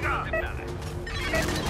Cerca.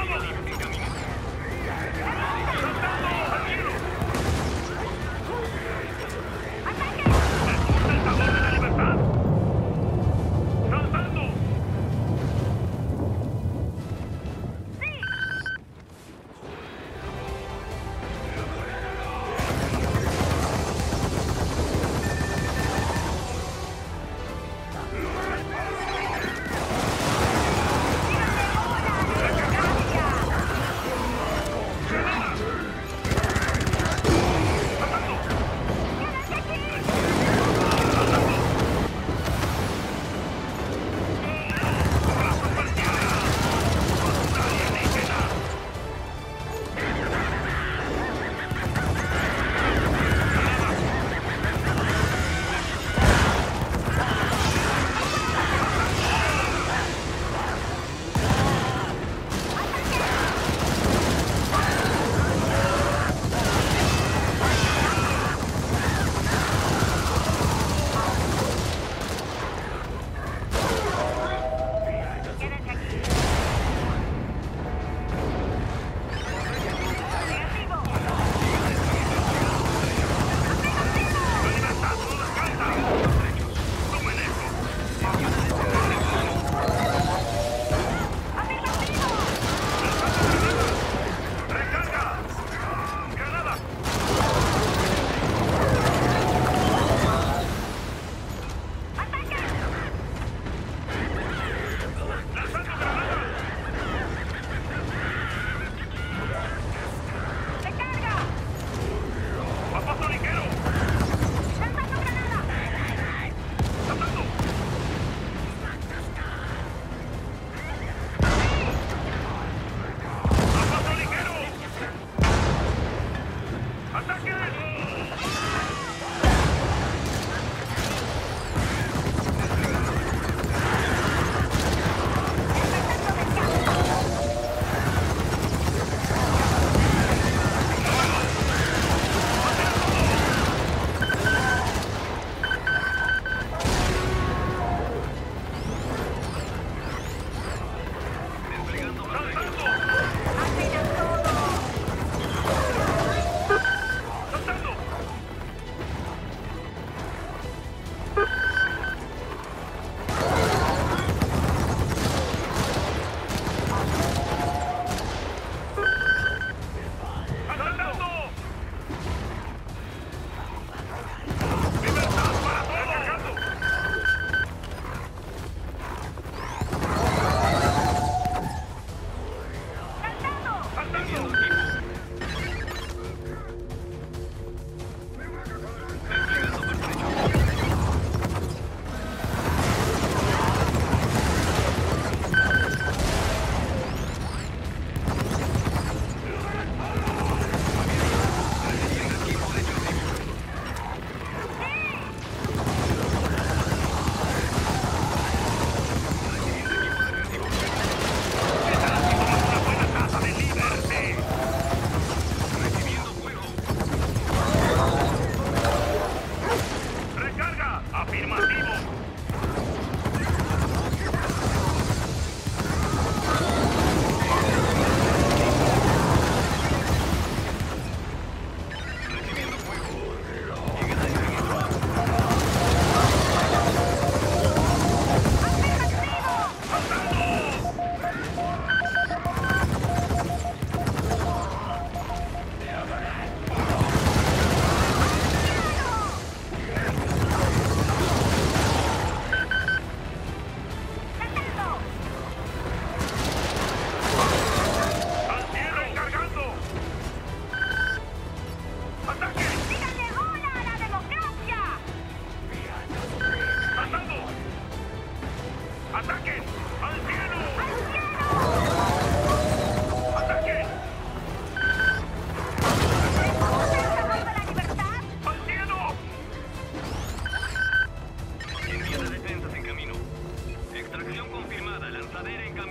Come on!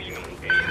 Camino.